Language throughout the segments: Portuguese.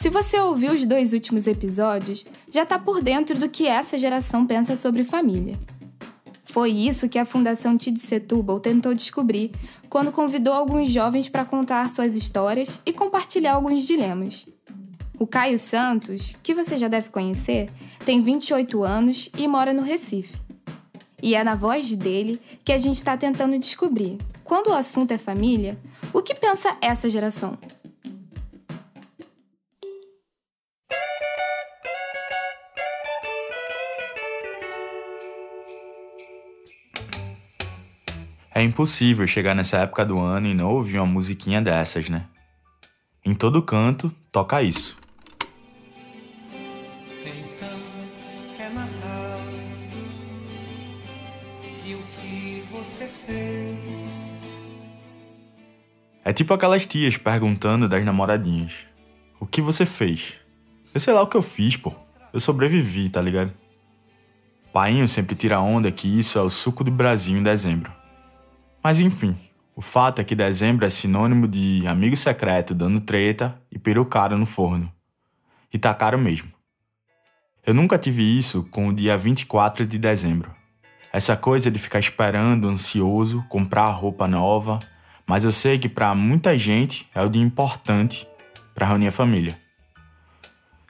Se você ouviu os dois últimos episódios, já está por dentro do que essa geração pensa sobre família. Foi isso que a Fundação Tid Setúbal tentou descobrir quando convidou alguns jovens para contar suas histórias e compartilhar alguns dilemas. O Caio Santos, que você já deve conhecer, tem 28 anos e mora no Recife. E é na voz dele que a gente está tentando descobrir, quando o assunto é família, o que pensa essa geração. É impossível chegar nessa época do ano e não ouvir uma musiquinha dessas, né? Em todo canto toca isso. Então é Natal. E o que você fez? É tipo aquelas tias perguntando das namoradinhas: O que você fez? Eu sei lá o que eu fiz, pô. Eu sobrevivi, tá ligado? Painho sempre tira onda que isso é o suco do Brasil em dezembro. Mas enfim, o fato é que dezembro é sinônimo de amigo secreto dando treta e perucado no forno. E tá caro mesmo. Eu nunca tive isso com o dia 24 de dezembro. Essa coisa de ficar esperando, ansioso, comprar roupa nova, mas eu sei que para muita gente é o dia importante para reunir a família.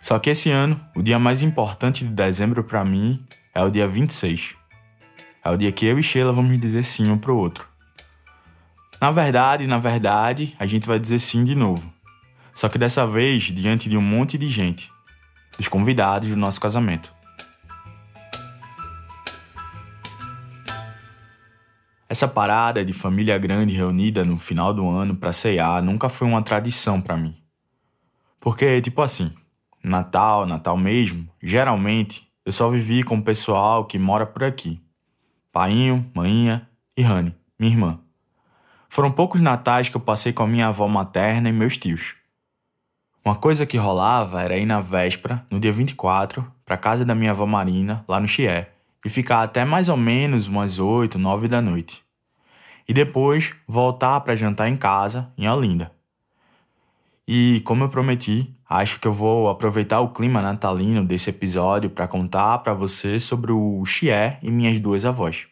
Só que esse ano, o dia mais importante de dezembro para mim é o dia 26. É o dia que eu e Sheila vamos dizer sim um pro outro. Na verdade, na verdade, a gente vai dizer sim de novo. Só que dessa vez diante de um monte de gente, dos convidados do nosso casamento. Essa parada de família grande reunida no final do ano para ceiar nunca foi uma tradição para mim. Porque, tipo assim, Natal, Natal mesmo, geralmente eu só vivi com o pessoal que mora por aqui. Painho, Maninha e Rani, minha irmã. Foram poucos natais que eu passei com a minha avó materna e meus tios. Uma coisa que rolava era ir na véspera, no dia 24, para casa da minha avó Marina, lá no Chié, e ficar até mais ou menos umas 8, 9 da noite. E depois voltar para jantar em casa, em Olinda. E como eu prometi, acho que eu vou aproveitar o clima natalino desse episódio para contar para você sobre o Chié e minhas duas avós.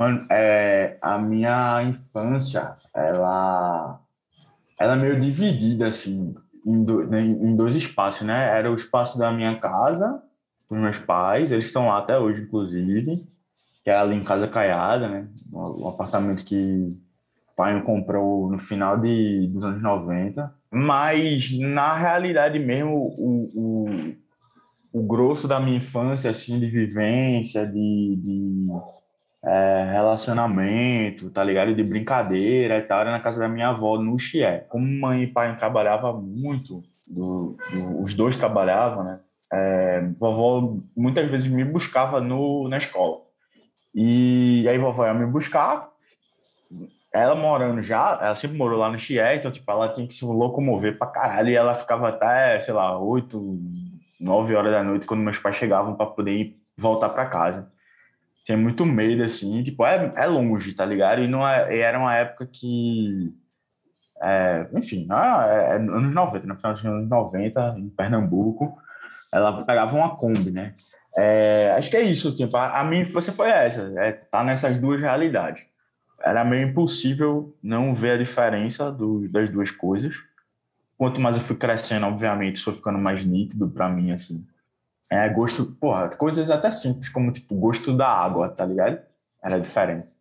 Mano, é, a minha infância, ela, ela é meio dividida, assim, em, do, né, em dois espaços, né? Era o espaço da minha casa, dos meus pais, eles estão lá até hoje, inclusive, que é ali em Casa Caiada, né? Um apartamento que o pai comprou no final de, dos anos 90. Mas, na realidade mesmo, o, o, o grosso da minha infância, assim, de vivência, de, de é, relacionamento, tá ligado? De brincadeira e tal, era na casa da minha avó, no Chié. Como mãe e pai trabalhava muito, do, do, os dois trabalhavam, né? É, vovó muitas vezes me buscava no, na escola. E aí vovó ia me buscar, ela morando já, ela sempre morou lá no Chié, então, tipo, ela tinha que se locomover pra caralho, e ela ficava até, sei lá, 8, 9 horas da noite, quando meus pais chegavam para poder ir voltar para casa tinha muito medo, assim, tipo, é, é longe, tá ligado? E, não é, era uma época que, é, enfim, é, é anos 90, no final dos anos 90, em Pernambuco, ela pegava uma Kombi, né? É, acho que é isso, tipo, a, a minha infância foi essa, é, tá nessas duas realidades. Era meio impossível não ver a diferença do, das duas coisas. Quanto mais eu fui crescendo, obviamente, isso foi ficando mais nítido para mim, assim. É, gosto, porra, coisas até simples, como tipo gosto da água, tá ligado? Era diferente.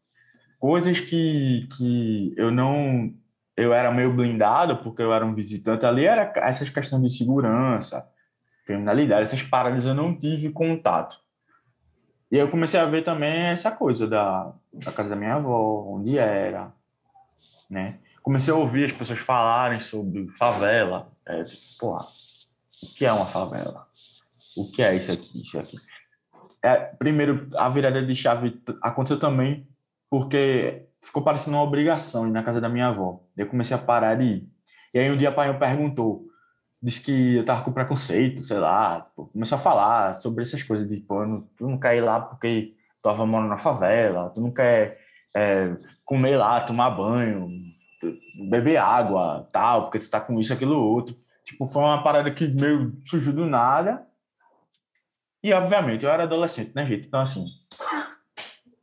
Coisas que, que eu não. Eu era meio blindado porque eu era um visitante ali, era essas questões de segurança, criminalidade, essas paradas eu não tive contato. E eu comecei a ver também essa coisa da, da casa da minha avó, onde era, né? Comecei a ouvir as pessoas falarem sobre favela. É, tipo, porra, o que é uma favela? O que é isso aqui, isso aqui. É, primeiro, a virada de chave aconteceu também porque ficou parecendo uma obrigação ir na casa da minha avó. Eu comecei a parar de ir. E aí um dia o pai perguntou, disse que eu tava com preconceito, sei lá, tipo, começou a falar sobre essas coisas, de, tipo, não, tu não quer ir lá porque tu tava morando na favela, tu não quer é, comer lá, tomar banho, beber água, tal, porque tu tá com isso, aquilo, outro. Tipo, foi uma parada que meio surgiu do nada. E, obviamente, eu era adolescente, né, gente? Então, assim,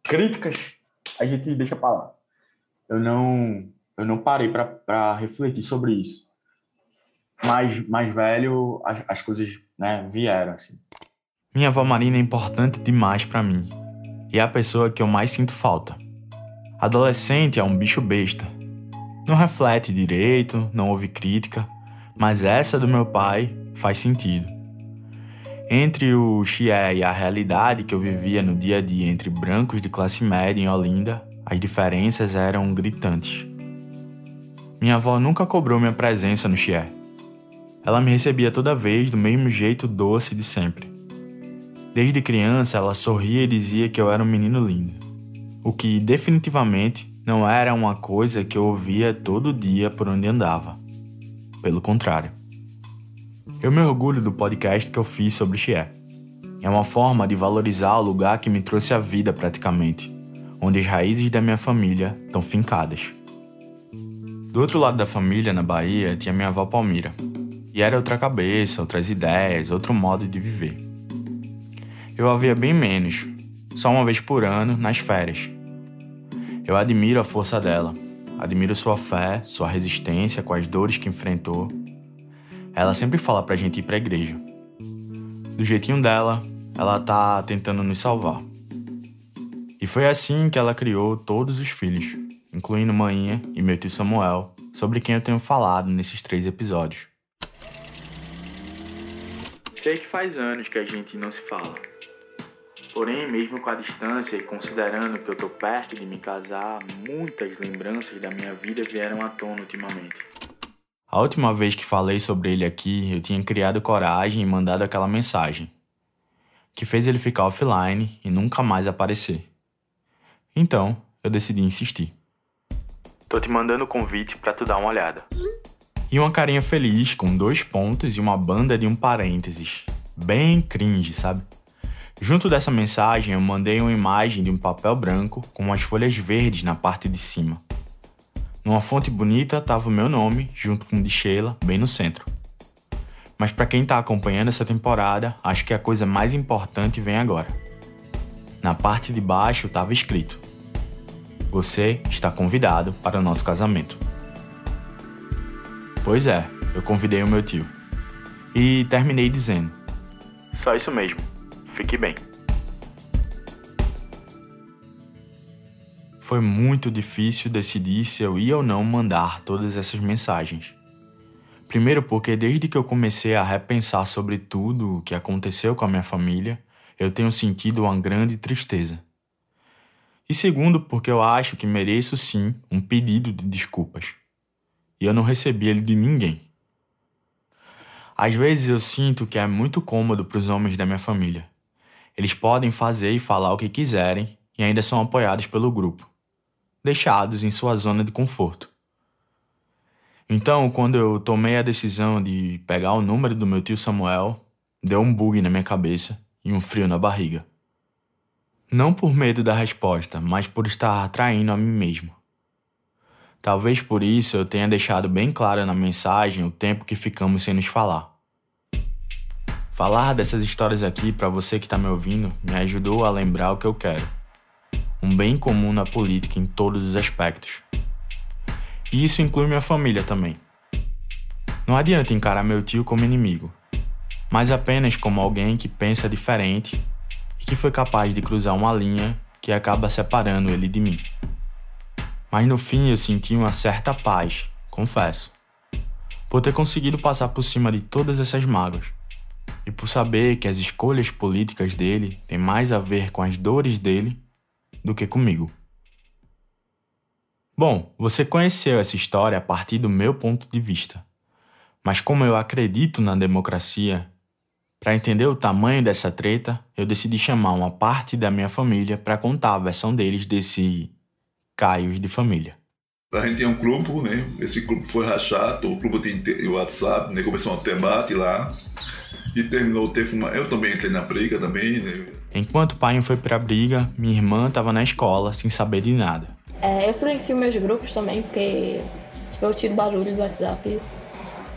críticas a gente deixa pra lá. Eu não, eu não parei para refletir sobre isso. Mas, mais velho, as, as coisas né, vieram, assim. Minha avó Marina é importante demais para mim. E é a pessoa que eu mais sinto falta. Adolescente é um bicho besta. Não reflete direito, não ouve crítica, mas essa do meu pai faz sentido. Entre o Xie e a realidade que eu vivia no dia a dia entre brancos de classe média em Olinda, as diferenças eram gritantes. Minha avó nunca cobrou minha presença no Xie. Ela me recebia toda vez do mesmo jeito doce de sempre. Desde criança, ela sorria e dizia que eu era um menino lindo. O que definitivamente não era uma coisa que eu ouvia todo dia por onde andava. Pelo contrário. Eu me orgulho do podcast que eu fiz sobre Xie. É uma forma de valorizar o lugar que me trouxe a vida praticamente, onde as raízes da minha família estão fincadas. Do outro lado da família, na Bahia, tinha minha avó Palmira. E era outra cabeça, outras ideias, outro modo de viver eu a via bem menos, só uma vez por ano, nas férias. Eu admiro a força dela, admiro sua fé, sua resistência com as dores que enfrentou. Ela sempre fala pra gente ir pra igreja. Do jeitinho dela, ela tá tentando nos salvar. E foi assim que ela criou todos os filhos, incluindo Maninha e meu tio Samuel, sobre quem eu tenho falado nesses três episódios. Sei que faz anos que a gente não se fala. Porém, mesmo com a distância e considerando que eu tô perto de me casar, muitas lembranças da minha vida vieram à tona ultimamente. A última vez que falei sobre ele aqui, eu tinha criado coragem e mandado aquela mensagem, que fez ele ficar offline e nunca mais aparecer. Então, eu decidi insistir. Tô te mandando o convite para tu dar uma olhada. E uma carinha feliz com dois pontos e uma banda de um parênteses. Bem cringe, sabe? Junto dessa mensagem, eu mandei uma imagem de um papel branco com umas folhas verdes na parte de cima. Numa fonte bonita estava o meu nome, junto com o de Sheila, bem no centro. Mas para quem está acompanhando essa temporada, acho que a coisa mais importante vem agora. Na parte de baixo estava escrito: Você está convidado para o nosso casamento. Pois é, eu convidei o meu tio. E terminei dizendo: Só isso mesmo. Fique bem. Foi muito difícil decidir se eu ia ou não mandar todas essas mensagens. Primeiro, porque desde que eu comecei a repensar sobre tudo o que aconteceu com a minha família, eu tenho sentido uma grande tristeza. E segundo, porque eu acho que mereço sim um pedido de desculpas. E eu não recebi ele de ninguém. Às vezes eu sinto que é muito cômodo para os homens da minha família. Eles podem fazer e falar o que quiserem e ainda são apoiados pelo grupo, deixados em sua zona de conforto. Então, quando eu tomei a decisão de pegar o número do meu tio Samuel, deu um bug na minha cabeça e um frio na barriga. Não por medo da resposta, mas por estar traindo a mim mesmo. Talvez por isso eu tenha deixado bem claro na mensagem o tempo que ficamos sem nos falar. Falar dessas histórias aqui para você que está me ouvindo me ajudou a lembrar o que eu quero. Um bem comum na política em todos os aspectos. E isso inclui minha família também. Não adianta encarar meu tio como inimigo, mas apenas como alguém que pensa diferente e que foi capaz de cruzar uma linha que acaba separando ele de mim. Mas no fim eu senti uma certa paz, confesso, por ter conseguido passar por cima de todas essas mágoas e por saber que as escolhas políticas dele têm mais a ver com as dores dele do que comigo. Bom, você conheceu essa história a partir do meu ponto de vista. Mas como eu acredito na democracia, para entender o tamanho dessa treta, eu decidi chamar uma parte da minha família para contar a versão deles desse Caios de Família. A gente tinha um grupo, né? Esse grupo foi rachado, o grupo tinha WhatsApp, né? Começou um debate lá e terminou, teve uma. Eu também entrei na briga também, né? Enquanto o pai foi pra briga, minha irmã tava na escola sem saber de nada. É, eu silencio meus grupos também, porque tipo, eu tiro barulho do WhatsApp.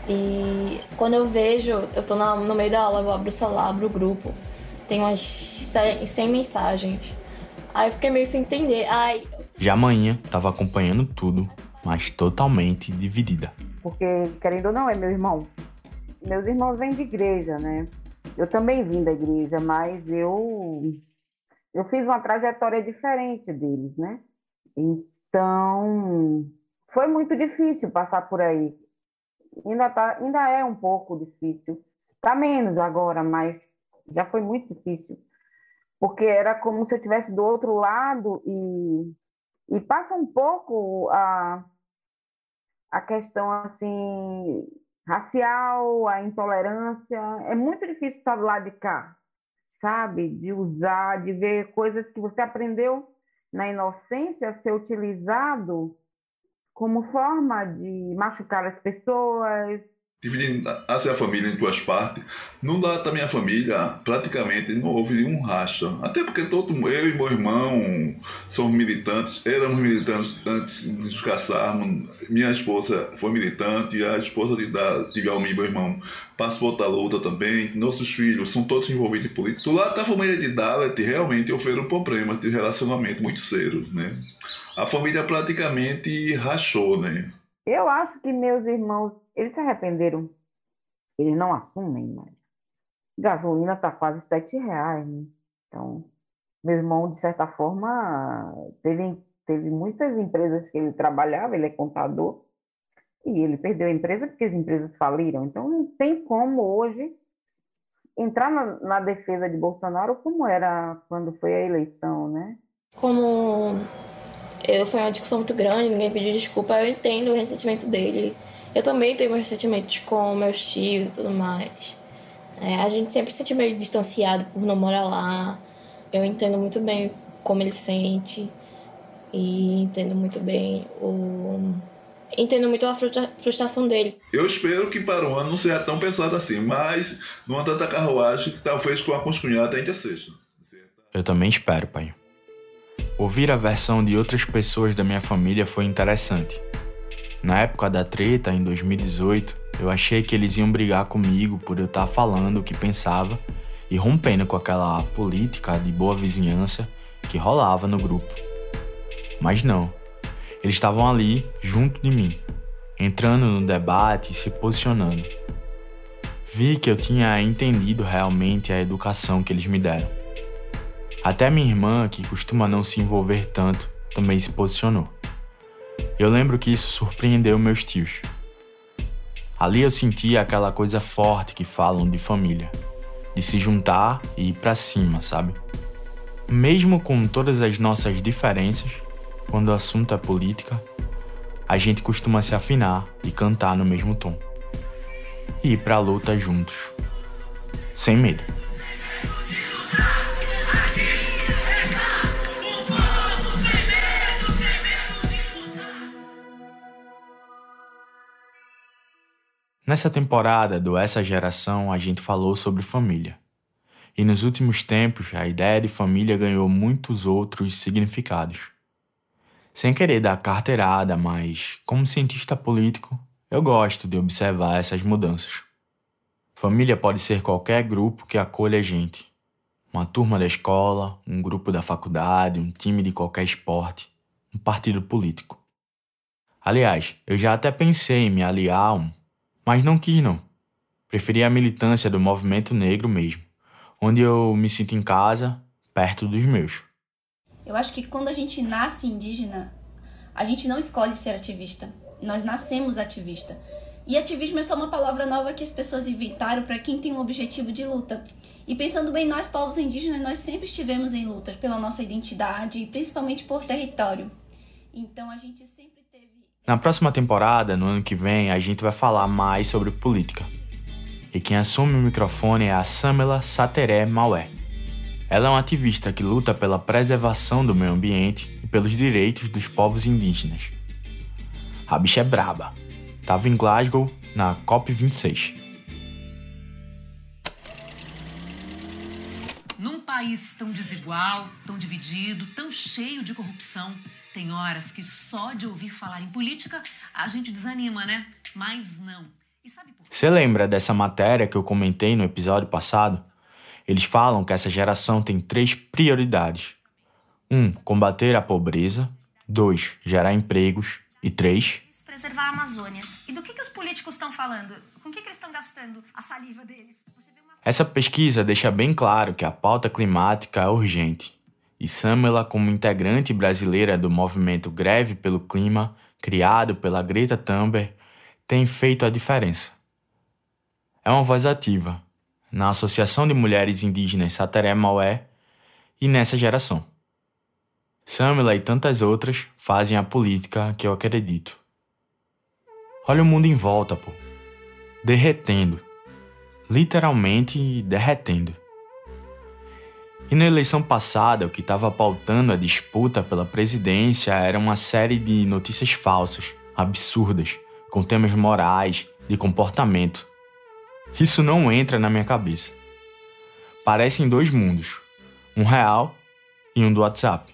E quando eu vejo, eu tô no meio da aula, eu abro o celular, abro o grupo, tem umas 100 mensagens. Aí eu fiquei meio sem entender. Ai, Já amanhã tava acompanhando tudo, mas totalmente dividida. Porque, querendo ou não, é meu irmão. Meus irmãos vêm de igreja, né? Eu também vim da igreja, mas eu eu fiz uma trajetória diferente deles, né? Então, foi muito difícil passar por aí. Ainda, tá, ainda é um pouco difícil. Tá menos agora, mas já foi muito difícil. Porque era como se eu estivesse do outro lado e, e passa um pouco a, a questão assim racial, a intolerância. É muito difícil estar do lado de cá, sabe? De usar, de ver coisas que você aprendeu na inocência ser utilizado como forma de machucar as pessoas, dividindo assim, a família em duas partes. No lado da minha família, praticamente não houve nenhum racha. Até porque todo eu e meu irmão somos militantes, éramos militantes antes de nos casarmos. Minha esposa foi militante, e a esposa de, da, de meu irmão, participou da luta também. Nossos filhos são todos envolvidos em política. Do lado da família de Dalet, realmente houveram problemas de relacionamento muito sérios, né? A família praticamente rachou, né? Eu acho que meus irmãos, eles se arrependeram. Eles não assumem mais. Gasolina está quase sete reais, né? Então, meu irmão, de certa forma, teve, teve muitas empresas que ele trabalhava, ele é contador, e ele perdeu a empresa porque as empresas faliram. Então, não tem como hoje entrar na, na defesa de Bolsonaro como era quando foi a eleição, né? como eu, foi uma discussão muito grande, ninguém pediu desculpa, eu entendo o ressentimento dele. Eu também tenho meus ressentimentos com meus tios e tudo mais. É, a gente sempre se sente meio distanciado por não morar lá. Eu entendo muito bem como ele sente. E entendo muito bem o. Entendo muito a frustra- frustração dele. Eu espero que para o ano não seja tão pesado assim, mas numa tanta carruagem que talvez com a cunhada ainda seja. Eu também espero, pai. Ouvir a versão de outras pessoas da minha família foi interessante. Na época da treta, em 2018, eu achei que eles iam brigar comigo por eu estar falando o que pensava e rompendo com aquela política de boa vizinhança que rolava no grupo. Mas não. Eles estavam ali, junto de mim, entrando no debate e se posicionando. Vi que eu tinha entendido realmente a educação que eles me deram. Até minha irmã, que costuma não se envolver tanto, também se posicionou. Eu lembro que isso surpreendeu meus tios. Ali eu sentia aquela coisa forte que falam de família, de se juntar e ir pra cima, sabe? Mesmo com todas as nossas diferenças, quando o assunto é política, a gente costuma se afinar e cantar no mesmo tom. E ir pra luta juntos. Sem medo. Nessa temporada do Essa Geração, a gente falou sobre família. E nos últimos tempos, a ideia de família ganhou muitos outros significados. Sem querer dar carteirada, mas, como cientista político, eu gosto de observar essas mudanças. Família pode ser qualquer grupo que acolha a gente. Uma turma da escola, um grupo da faculdade, um time de qualquer esporte, um partido político. Aliás, eu já até pensei em me aliar a um, mas não quis não. Preferi a militância do movimento negro mesmo, onde eu me sinto em casa, perto dos meus. Eu acho que quando a gente nasce indígena, a gente não escolhe ser ativista. Nós nascemos ativista. E ativismo é só uma palavra nova que as pessoas inventaram para quem tem um objetivo de luta. E pensando bem, nós povos indígenas, nós sempre estivemos em luta pela nossa identidade e principalmente por território. Então a gente Na próxima temporada, no ano que vem, a gente vai falar mais sobre política. E quem assume o microfone é a Samela Sateré Maué. Ela é uma ativista que luta pela preservação do meio ambiente e pelos direitos dos povos indígenas. A bicha é braba. Tava em Glasgow na COP26. Num país tão desigual, tão dividido, tão cheio de corrupção, tem horas que só de ouvir falar em política a gente desanima, né? Mas não. Você lembra dessa matéria que eu comentei no episódio passado? Eles falam que essa geração tem três prioridades: 1. Um, combater a pobreza. 2. Gerar empregos. E 3. Preservar a Amazônia. E do que, que os políticos estão falando? Com que, que eles estão gastando a saliva deles? Uma... Essa pesquisa deixa bem claro que a pauta climática é urgente. E Samela, como integrante brasileira do movimento Greve pelo Clima, criado pela Greta Thunberg, tem feito a diferença. É uma voz ativa na Associação de Mulheres Indígenas Sateré Maué e nessa geração. Samela e tantas outras fazem a política que eu acredito. Olha o mundo em volta, pô. Derretendo. Literalmente derretendo. E na eleição passada, o que estava pautando a disputa pela presidência era uma série de notícias falsas, absurdas, com temas morais, de comportamento. Isso não entra na minha cabeça. Parecem dois mundos, um real e um do WhatsApp.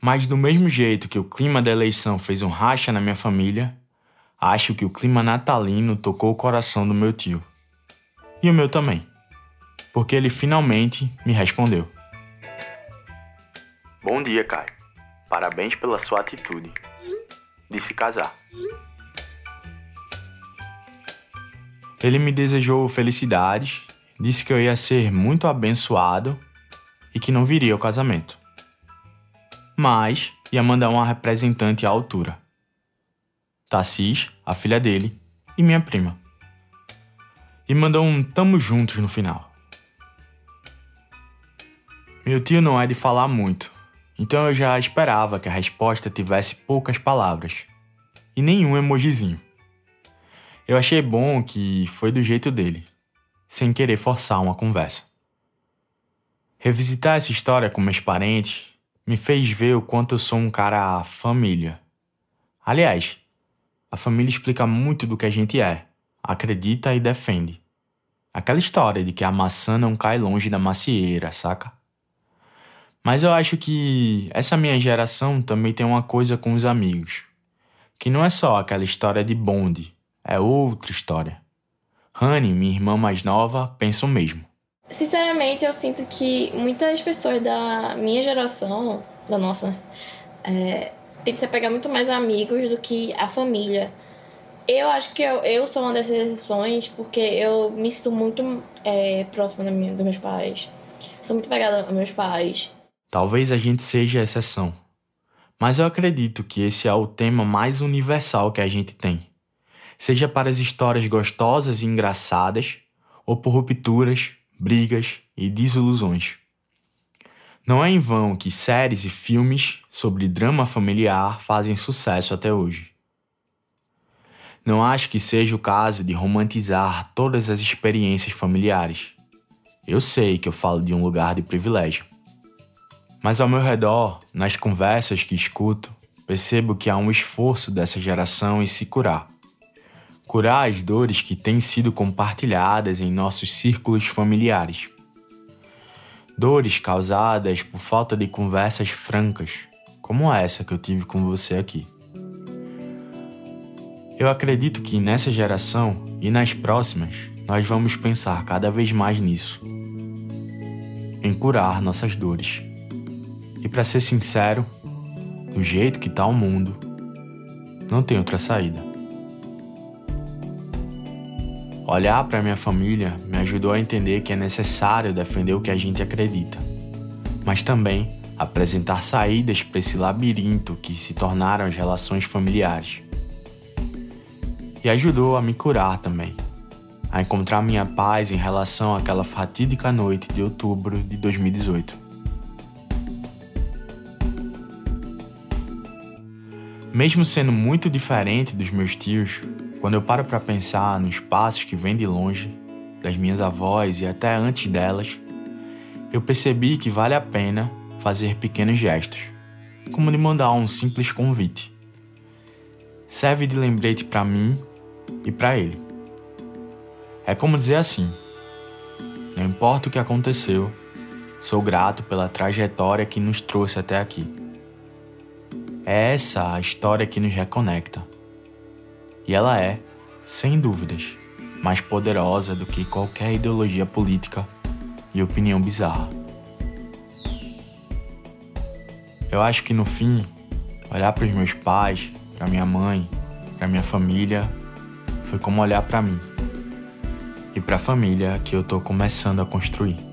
Mas do mesmo jeito que o clima da eleição fez um racha na minha família, acho que o clima natalino tocou o coração do meu tio. E o meu também. Porque ele finalmente me respondeu. Bom dia, Caio. Parabéns pela sua atitude de se casar. Ele me desejou felicidades, disse que eu ia ser muito abençoado e que não viria ao casamento mas ia mandar uma representante à altura. Tassis, a filha dele, e minha prima. E mandou um tamo juntos no final. Meu tio não é de falar muito, então eu já esperava que a resposta tivesse poucas palavras e nenhum emojizinho. Eu achei bom que foi do jeito dele, sem querer forçar uma conversa. Revisitar essa história com meus parentes me fez ver o quanto eu sou um cara família. Aliás, a família explica muito do que a gente é, acredita e defende. Aquela história de que a maçã não cai longe da macieira, saca? Mas eu acho que essa minha geração também tem uma coisa com os amigos. Que não é só aquela história de bonde, é outra história. Honey, minha irmã mais nova, pensa o mesmo. Sinceramente, eu sinto que muitas pessoas da minha geração, da nossa, é, tem que se apegar muito mais a amigos do que a família. Eu acho que eu, eu sou uma dessas exceções porque eu me sinto muito é, próxima minha, dos meus pais. Sou muito pegada aos meus pais. Talvez a gente seja a exceção. Mas eu acredito que esse é o tema mais universal que a gente tem. Seja para as histórias gostosas e engraçadas, ou por rupturas, brigas e desilusões. Não é em vão que séries e filmes sobre drama familiar fazem sucesso até hoje. Não acho que seja o caso de romantizar todas as experiências familiares. Eu sei que eu falo de um lugar de privilégio. Mas ao meu redor, nas conversas que escuto, percebo que há um esforço dessa geração em se curar curar as dores que têm sido compartilhadas em nossos círculos familiares. Dores causadas por falta de conversas francas, como essa que eu tive com você aqui. Eu acredito que nessa geração e nas próximas nós vamos pensar cada vez mais nisso em curar nossas dores. E para ser sincero, do jeito que está o mundo, não tem outra saída. Olhar para minha família me ajudou a entender que é necessário defender o que a gente acredita, mas também apresentar saídas para esse labirinto que se tornaram as relações familiares. E ajudou a me curar também, a encontrar minha paz em relação àquela fatídica noite de outubro de 2018. Mesmo sendo muito diferente dos meus tios, quando eu paro para pensar nos passos que vêm de longe, das minhas avós e até antes delas, eu percebi que vale a pena fazer pequenos gestos, como de mandar um simples convite. Serve de lembrete para mim e para ele. É como dizer assim: não importa o que aconteceu, sou grato pela trajetória que nos trouxe até aqui. É essa a história que nos reconecta e ela é, sem dúvidas, mais poderosa do que qualquer ideologia política e opinião bizarra. Eu acho que no fim, olhar para os meus pais, para minha mãe, para minha família, foi como olhar para mim e para a família que eu tô começando a construir.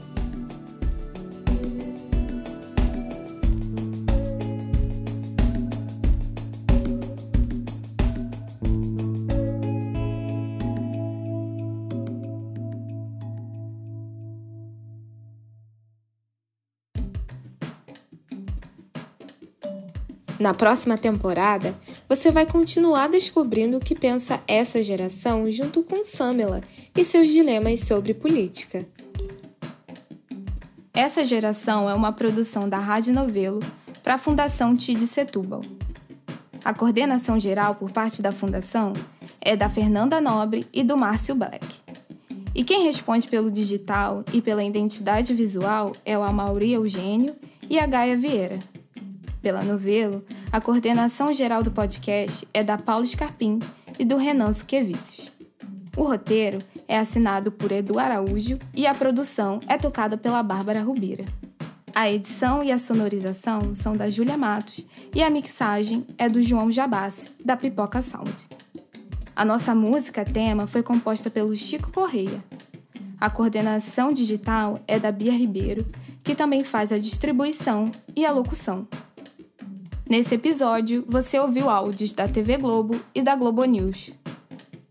Na próxima temporada, você vai continuar descobrindo o que pensa essa geração junto com Samela e seus dilemas sobre política. Essa geração é uma produção da Rádio Novelo para a Fundação TID Setúbal. A coordenação geral por parte da Fundação é da Fernanda Nobre e do Márcio Black. E quem responde pelo digital e pela identidade visual é o Amaury Eugênio e a Gaia Vieira. Pela Novelo, a coordenação geral do podcast é da Paulo Scarpim e do Renan Suquevicius. O roteiro é assinado por Edu Araújo e a produção é tocada pela Bárbara Rubira. A edição e a sonorização são da Júlia Matos e a mixagem é do João Jabassi, da Pipoca Sound. A nossa música tema foi composta pelo Chico Correia. A coordenação digital é da Bia Ribeiro, que também faz a distribuição e a locução. Nesse episódio, você ouviu áudios da TV Globo e da Globo News.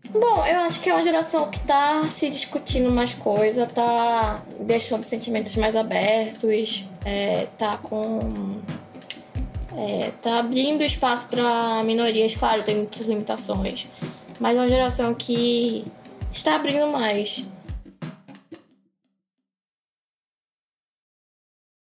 Bom, eu acho que é uma geração que tá se discutindo mais coisa, tá deixando sentimentos mais abertos, é, tá com. É, tá abrindo espaço para minorias, claro, tem muitas limitações, mas é uma geração que está abrindo mais